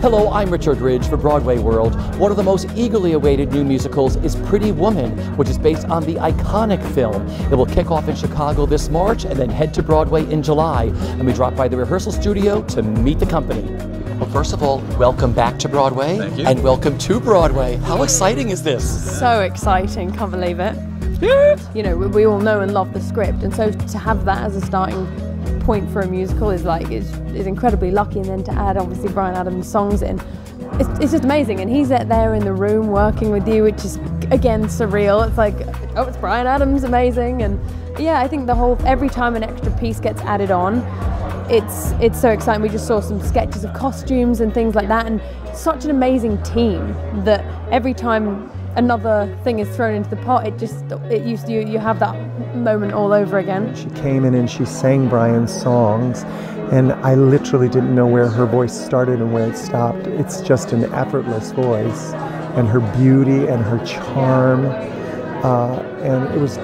Hello, I'm Richard Ridge for Broadway World. One of the most eagerly awaited new musicals is Pretty Woman, which is based on the iconic film. It will kick off in Chicago this March and then head to Broadway in July. And we drop by the rehearsal studio to meet the company. Well, first of all, welcome back to Broadway. Thank you. And welcome to Broadway. How exciting is this? So exciting, can't believe it. You know, we, we all know and love the script, and so to have that as a starting point for a musical is like is, is incredibly lucky, and then to add obviously Bryan Adams' songs in, it's, it's just amazing. And he's there in the room working with you, which is again surreal. It's like, oh, it's Bryan Adams, amazing, and yeah, I think the whole every time an extra piece gets added on, it's it's so exciting. We just saw some sketches of costumes and things like that, and such an amazing team that every time another thing is thrown into the pot, it just it used you you have that moment all over again. She came in and she sang Bryan's songs, and I literally didn't know where her voice started and where it stopped. It's just an effortless voice, and her beauty and her charm, uh, and it was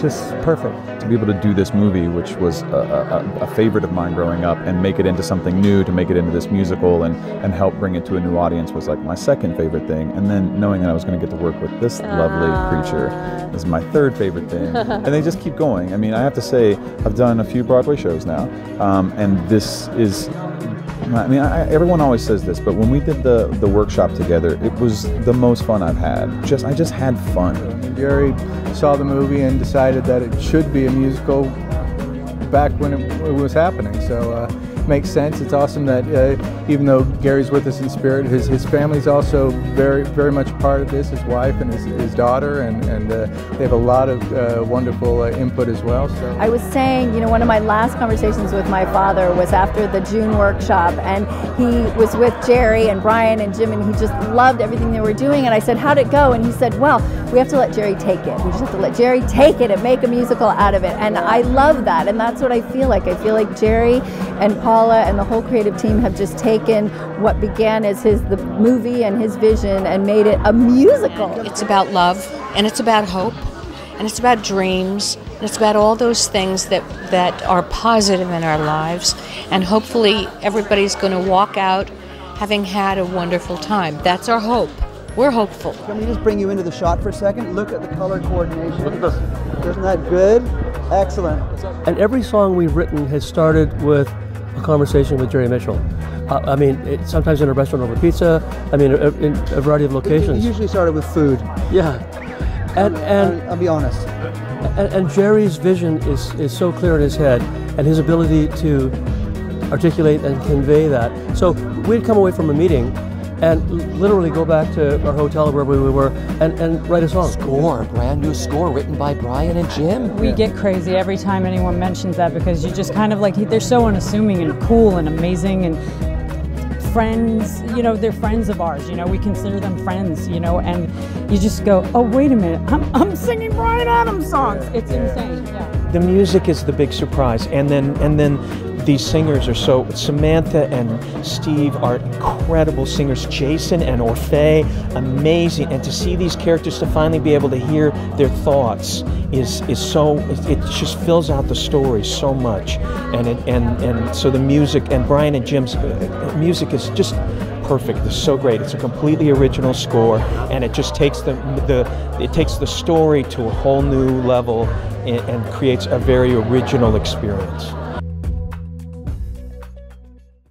just perfect. To be able to do this movie, which was a, a, a, favorite of mine growing up, and make it into something new, to make it into this musical and, and help bring it to a new audience was like my second favorite thing. And then knowing that I was going to get to work with this lovely creature is my third favorite thing. and they just keep going. I mean, I have to say, I've done a few Broadway shows now, um, and this is I mean, I, everyone always says this, but when we did the the workshop together, it was the most fun I've had. Just I just had fun. Jerry saw the movie and decided that it should be a musical back when it, it was happening. So. Uh, makes sense. It's awesome that uh, even though Garry's with us in spirit, his, his family's also very very much part of this. His wife and his, his daughter, and, and uh, they have a lot of uh, wonderful uh, input as well. So I was saying, you know, one of my last conversations with my father was after the June workshop, and he was with Jerry and Bryan and Jim, and he just loved everything they were doing. And I said, "How'd it go?" And he said, "Well, we have to let Jerry take it. We just have to let Jerry take it and make a musical out of it." And I love that, and that's what I feel like. I feel like Jerry and Paula and the whole creative team have just taken what began as his the movie and his vision and made it a musical. It's about love and it's about hope and it's about dreams and it's about all those things that that are positive in our lives and hopefully everybody's going to walk out having had a wonderful time. That's our hope. We're hopeful. Can we just bring you into the shot for a second? Look at the color coordination. Look at this. Isn't that good? Excellent. And every song we've written has started with a conversation with Jerry Mitchell. Uh, I mean, it, sometimes in a restaurant over pizza. I mean, in a variety of locations. It usually started with food. Yeah, and and I'll, I'll be honest. And, and, Jerry's vision is is so clear in his head, and his ability to articulate and convey that. So we'd come away from a meeting and literally go back to our hotel or wherever we were and, and write a song. Score, brand new score written by Bryan and Jim. We get crazy every time anyone mentions that because you just kind of like, they're so unassuming and cool and amazing and friends, you know, they're friends of ours, you know, we consider them friends, you know, and you just go, oh, wait a minute, I'm, I'm singing Bryan Adams songs. It's insane, yeah. The music is the big surprise, and then and then these singers are so Samantha and Steve are incredible singers. Jason and Orfeh, amazing. And to see these characters to finally be able to hear their thoughts is is so it just fills out the story so much. And it, and and so the music and Bryan and Jim's uh, music is just perfect. It's so great. It's a completely original score, and it just takes the the it takes the story to a whole new level and, and creates a very original experience.